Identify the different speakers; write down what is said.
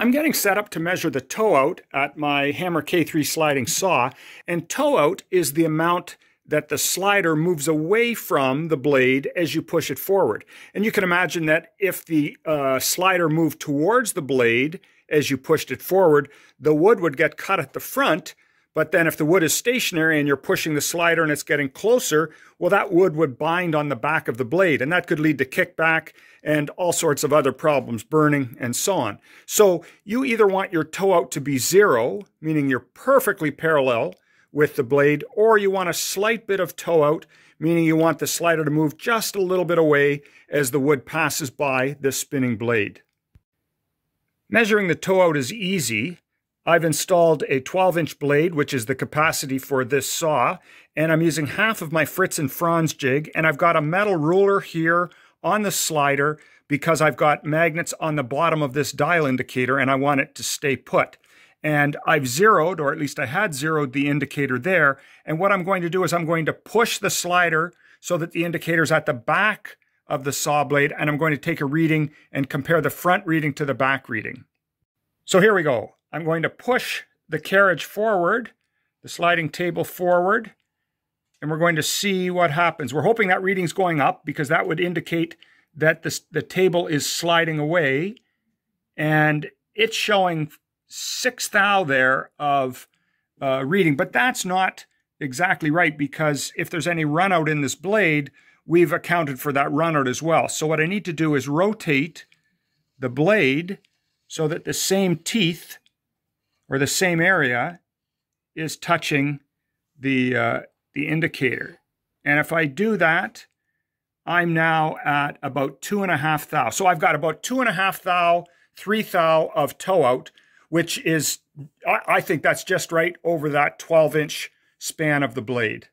Speaker 1: I'm getting set up to measure the toe out at my Hammer K3 sliding saw, and toe out is the amount that the slider moves away from the blade as you push it forward. And you can imagine that if the uh, slider moved towards the blade as you pushed it forward, the wood would get cut at the front, but then if the wood is stationary and you're pushing the slider and it's getting closer, well, that wood would bind on the back of the blade and that could lead to kickback and all sorts of other problems, burning and so on. So you either want your toe out to be zero, meaning you're perfectly parallel with the blade, or you want a slight bit of toe out, meaning you want the slider to move just a little bit away as the wood passes by the spinning blade. Measuring the toe out is easy. I've installed a 12 inch blade, which is the capacity for this saw, and I'm using half of my Fritz and Franz jig, and I've got a metal ruler here on the slider because I've got magnets on the bottom of this dial indicator and I want it to stay put. And I've zeroed, or at least I had zeroed the indicator there. And what I'm going to do is I'm going to push the slider so that the indicator is at the back of the saw blade, and I'm going to take a reading and compare the front reading to the back reading. So here we go. I'm going to push the carriage forward, the sliding table forward, and we're going to see what happens. We're hoping that reading's going up because that would indicate that the, the table is sliding away and it's showing six thou there of uh, reading, but that's not exactly right because if there's any run out in this blade, we've accounted for that run out as well. So what I need to do is rotate the blade so that the same teeth or the same area is touching the, uh, the indicator. And if I do that, I'm now at about two and a half thou. So I've got about two and a half thou, three thou of toe out, which is, I, I think that's just right over that 12 inch span of the blade.